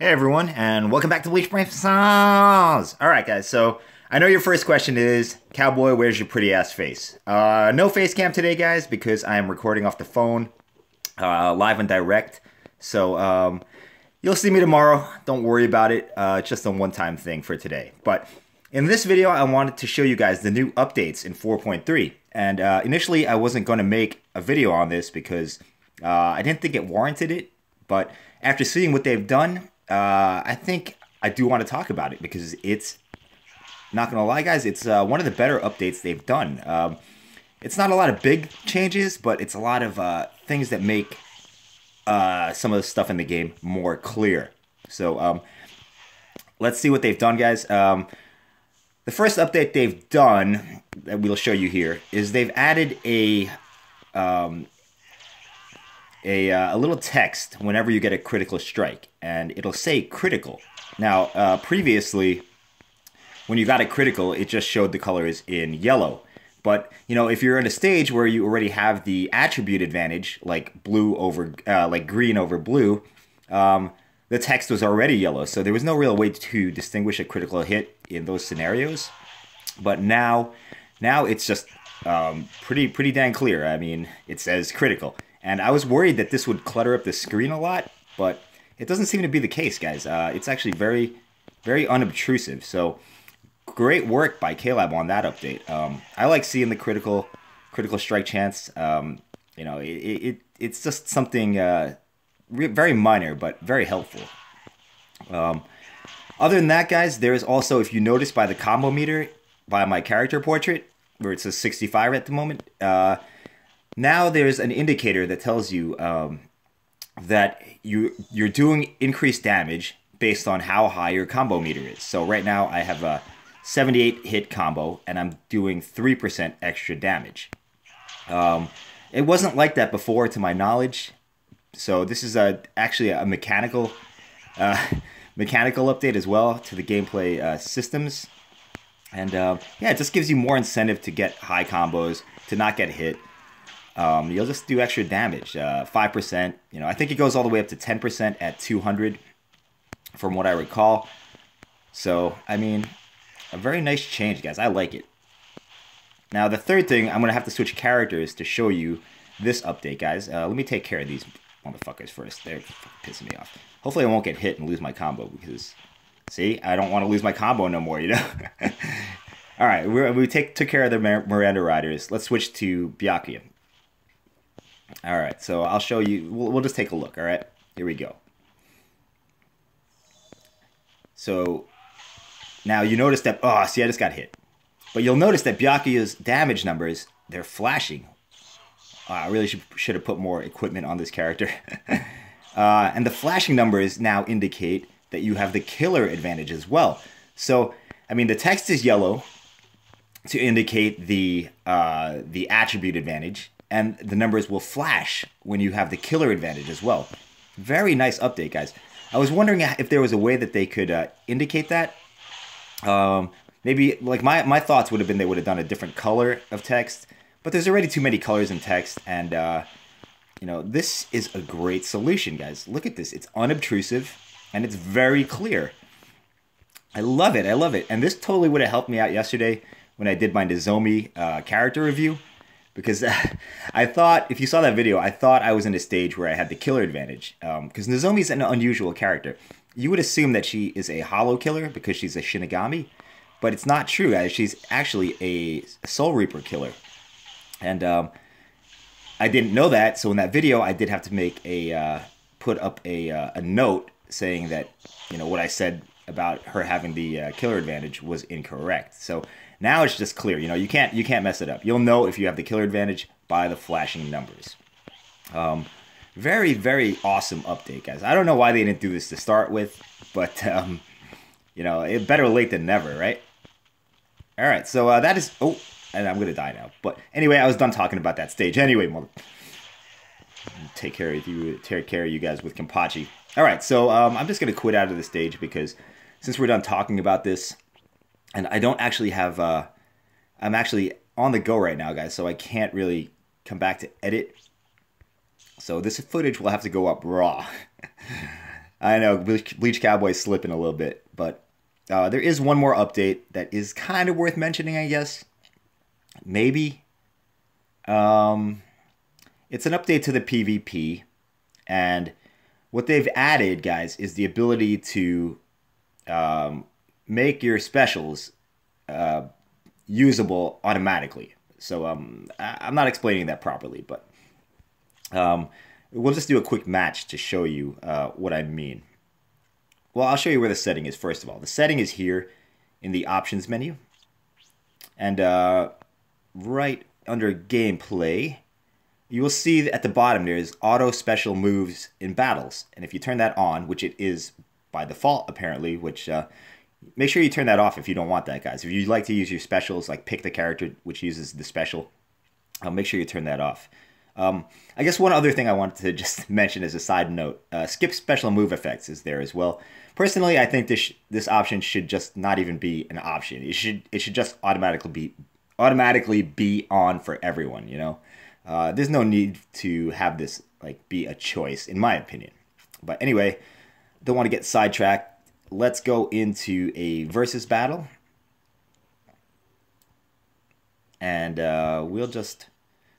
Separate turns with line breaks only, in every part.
Hey everyone, and welcome back to Bleach Brave Souls! Alright guys, so I know your first question is, Cowboy, where's your pretty ass face? Uh, no face cam today guys, because I am recording off the phone, uh, live and direct. So, um, you'll see me tomorrow, don't worry about it, uh, it's just a one-time thing for today. But, in this video, I wanted to show you guys the new updates in 4.3. And, uh, initially I wasn't going to make a video on this because, uh, I didn't think it warranted it. But, after seeing what they've done, uh, I think I do want to talk about it because it's not gonna lie, guys. It's uh, one of the better updates they've done. Um, it's not a lot of big changes, but it's a lot of uh, things that make uh, some of the stuff in the game more clear. So um, let's see what they've done, guys. Um, the first update they've done that we'll show you here is they've added a um, a, uh, a little text whenever you get a critical strike, and it'll say critical. Now, uh, previously, when you got a critical, it just showed the colors in yellow. But you know, if you're in a stage where you already have the attribute advantage, like blue over, uh, like green over blue, um, the text was already yellow, so there was no real way to distinguish a critical hit in those scenarios. But now, now it's just um, pretty pretty dang clear. I mean, it says critical. And I was worried that this would clutter up the screen a lot, but it doesn't seem to be the case, guys. Uh, it's actually very, very unobtrusive. So great work by KLab on that update. Um, I like seeing the critical, critical strike chance. Um, you know, it, it it's just something uh, very minor, but very helpful. Um, other than that, guys, there is also, if you notice by the combo meter, by my character portrait, where it says 65 at the moment, uh, now there's an indicator that tells you um, that you you're doing increased damage based on how high your combo meter is. So right now I have a 78 hit combo and I'm doing 3% extra damage. Um, it wasn't like that before to my knowledge. So this is a actually a mechanical uh, mechanical update as well to the gameplay uh, systems. And uh, yeah, it just gives you more incentive to get high combos, to not get hit um, you'll just do extra damage. Uh, 5%, you know, I think it goes all the way up to 10% at 200 from what I recall. So, I mean, a very nice change, guys. I like it. Now, the third thing, I'm going to have to switch characters to show you this update, guys. Uh, let me take care of these motherfuckers first. They're pissing me off. Hopefully I won't get hit and lose my combo because, see, I don't want to lose my combo no more, you know? All right, we take took care of the Miranda Riders. Let's switch to Byakuya. All right, so I'll show you. We'll, we'll just take a look. All right, here we go. So now you notice that. Oh, see, I just got hit. But you'll notice that Byakuya's damage numbers they're flashing. Uh, I really should should have put more equipment on this character. uh, and the flashing numbers now indicate that you have the killer advantage as well. So I mean, the text is yellow to indicate the uh, the attribute advantage, and the numbers will flash when you have the killer advantage as well. Very nice update, guys. I was wondering if there was a way that they could uh, indicate that. Um, maybe like my, my thoughts would have been they would have done a different color of text, but there's already too many colors in text, and uh, you know this is a great solution, guys. Look at this; it's unobtrusive and it's very clear. I love it. I love it, and this totally would have helped me out yesterday when I did my Nozomi uh, character review because I thought if you saw that video, I thought I was in a stage where I had the killer advantage. Because um, Nozomi's an unusual character. You would assume that she is a hollow killer because she's a Shinigami, but it's not true. Guys. She's actually a Soul Reaper killer, and um, I didn't know that. So in that video, I did have to make a uh, put up a uh, a note saying that you know what I said about her having the uh, killer advantage was incorrect. So now it's just clear. You know, you can't you can't mess it up. You'll know if you have the killer advantage by the flashing numbers. Um, very very awesome update, guys. I don't know why they didn't do this to start with, but um, you know, it better late than never, right? All right, so uh, that is oh, and I'm gonna die now. But anyway, I was done talking about that stage. Anyway, mother, take care of you, take care of you guys with Kenpachi. All right, so um, I'm just gonna quit out of the stage because since we're done talking about this, and I don't actually have. Uh, I'm actually on the go right now, guys, so I can't really come back to edit. So this footage will have to go up raw. I know Bleach, Cowboy slipping a little bit, but uh, there is one more update that is kind of worth mentioning, I guess. Maybe. Um, it's an update to the PvP, and what they've added, guys, is the ability to um, make your specials uh, usable automatically. So um, I- I'm not explaining that properly, but um, we'll just do a quick match to show you uh, what I mean. Well, I'll show you where the setting is first of all. The setting is here in the options menu. And uh, right under gameplay, you will see at the bottom there's auto special moves in battles. And if you turn that on, which it is by default apparently, which uh, make sure you turn that off if you don't want that, guys. If you like to use your specials, like pick the character which uses the special, uh, make sure you turn that off. Um, I guess one other thing I wanted to just mention as a side note: uh, skip special move effects is there as well. Personally, I think this this option should just not even be an option. It should it should just automatically be automatically be on for everyone. You know, uh, there's no need to have this like be a choice, in my opinion. But anyway, don't want to get sidetracked. Let's go into a versus battle, and uh, we'll just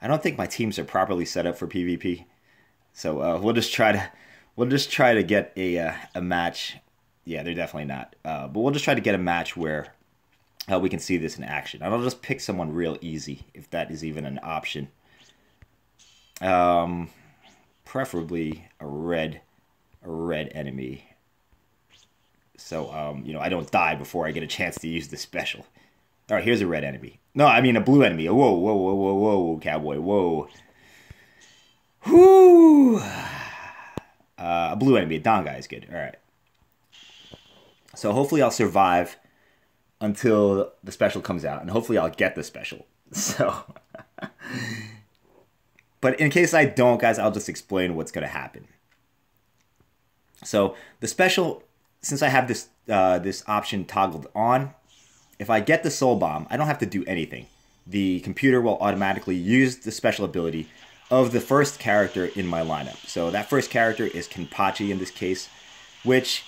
I don't think my teams are properly set up for PvP, so uh, we'll just try to we'll just try to get a uh, a match. Yeah, they're definitely not. Uh, but we'll just try to get a match where uh, we can see this in action. And I'll just pick someone real easy if that is even an option. Um, preferably a red a red enemy. So um, you know, I don't die before I get a chance to use the special. All right, here's a red enemy. No, I mean a blue enemy. Whoa, whoa, whoa, whoa, whoa, cowboy, whoa. Whoo! Uh, a blue enemy, a Don guy is good. All right. So hopefully I'll survive until the special comes out, and hopefully I'll get the special. So, but in case I don't, guys, I'll just explain what's going to happen. So the special, since I have this uh, this option toggled on, if I get the soul bomb, I don't have to do anything. The computer will automatically use the special ability of the first character in my lineup. So that first character is Kenpachi in this case, which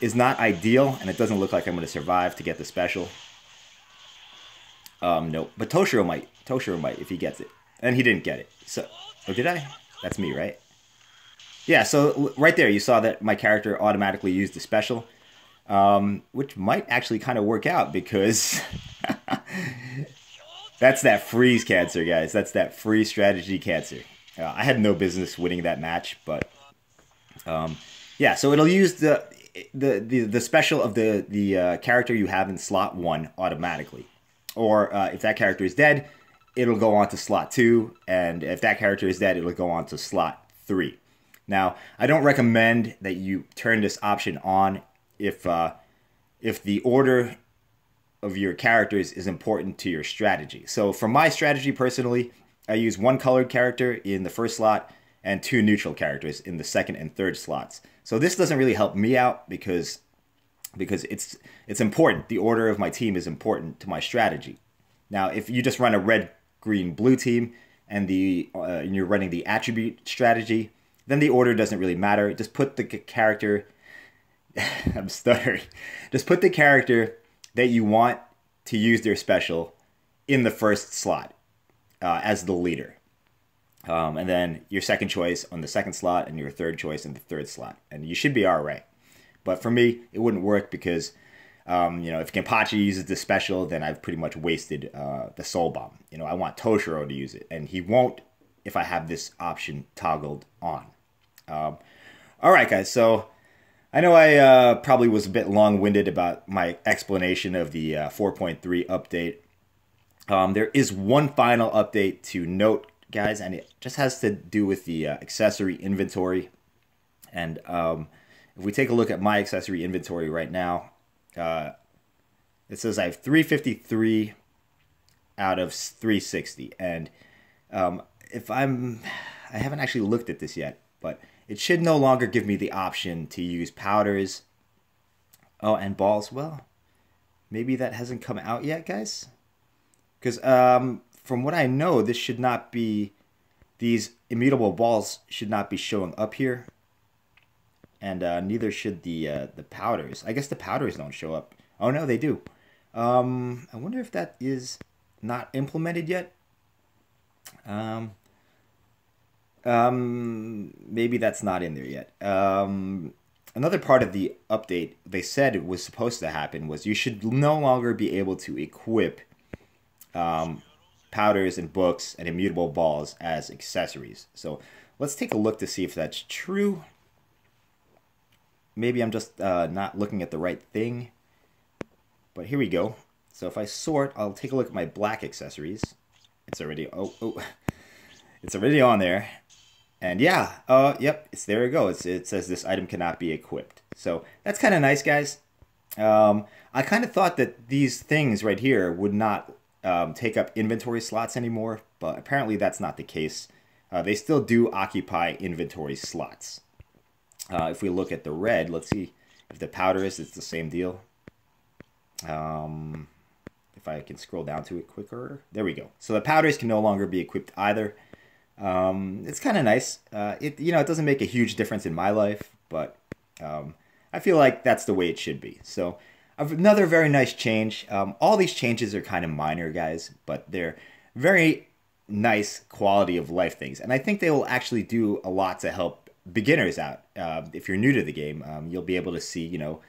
is not ideal, and it doesn't look like I'm going to survive to get the special. Um, no, but Toshiro might. Toshiro might if he gets it, and he didn't get it. So, oh, did I? That's me, right? Yeah. So right there, you saw that my character automatically used the special um, which might actually kind of work out because that's that freeze cancer, guys. That's that free strategy cancer. Uh, I had no business winning that match, but um, yeah. So it'll use the the the, the special of the the uh, character you have in slot one automatically, or uh, if that character is dead, it'll go on to slot two, and if that character is dead, it'll go on to slot three. Now, I don't recommend that you turn this option on if uh, if the order of your characters is important to your strategy. So for my strategy personally, I use one colored character in the first slot and two neutral characters in the second and third slots. So this doesn't really help me out because because it's it's important. The order of my team is important to my strategy. Now, if you just run a red, green, blue team and the uh, and you're running the attribute strategy, then the order doesn't really matter. Just put the character I'm stuttering. Just put the character that you want to use their special in the first slot uh, as the leader. Um, and then your second choice on the second slot and your third choice in the third slot. And you should be all right. But for me, it wouldn't work because, um, you know, if Kenpachi uses the special, then I've pretty much wasted uh, the Soul Bomb. You know, I want Toshiro to use it. And he won't if I have this option toggled on. Um, all right, guys. So I know I uh, probably was a bit long winded about my explanation of the uh, 4.3 update. Um, there is one final update to note, guys, and it just has to do with the uh, accessory inventory. And um, if we take a look at my accessory inventory right now, uh, it says I have 353 out of 360. And um, if I'm, I haven't actually looked at this yet, but it should no longer give me the option to use powders. Oh, and balls. Well, maybe that hasn't come out yet, guys. Because um, from what I know, this should not be, these immutable balls should not be showing up here. and uh, neither should the uh, the powders. I guess the powders don't show up. Oh no, they do. Um, I wonder if that is not implemented yet. Um, um, maybe that's not in there yet. Um, another part of the update they said was supposed to happen was you should no longer be able to equip um, powders and books and immutable balls as accessories. So let's take a look to see if that's true. Maybe I'm just uh, not looking at the right thing. But here we go. So if I sort, I'll take a look at my black accessories. It's already, oh, oh, it's already on there. And yeah, uh, yep, it's there. We go. It says this item cannot be equipped. So that's kind of nice, guys. Um, I kind of thought that these things right here would not um, take up inventory slots anymore, but apparently that's not the case. Uh, they still do occupy inventory slots. Uh, if we look at the red, let's see if the powder is, it's the same deal. Um, if I can scroll down to it quicker. There we go. So the powders can no longer be equipped either. Um, it's kind of nice. Uh, it you know it doesn't make a huge difference in my life, but um, I feel like that's the way it should be. So Another very nice change. Um, all these changes are kind of minor, guys, but they're very nice quality of life things. And I think they will actually do a lot to help beginners out. Uh, if you're new to the game, um, you'll be able to see, you know,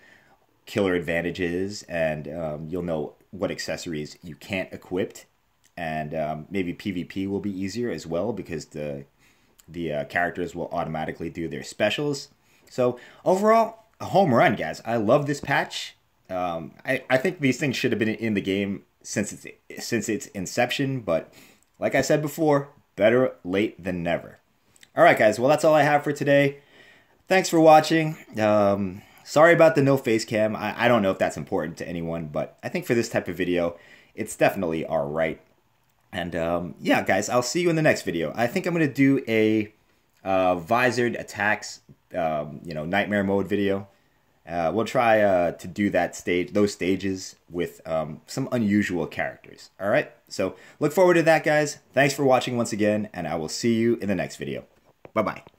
killer advantages and um, you'll know what accessories you can't equip. And um, maybe PvP will be easier as well because the the uh, characters will automatically do their specials. So overall, a home run, guys. I love this patch. Um, I, I think these things should have been in the game since its since its inception, but like I said before, better late than never. All right, guys. Well, that's all I have for today. Thanks for watching. Um, sorry about the no face cam. I, I don't know if that's important to anyone, but I think for this type of video, it's definitely all right. And um, yeah, guys, I'll see you in the next video. I think I'm gonna do a uh, visored attacks, um, you know, nightmare mode video. Uh, we'll try uh, to do that stage, those stages with um, some unusual characters. All right. So look forward to that, guys. Thanks for watching once again, and I will see you in the next video. Bye bye.